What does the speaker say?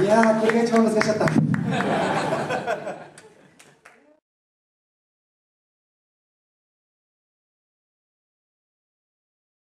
いやこれが一番難しかった。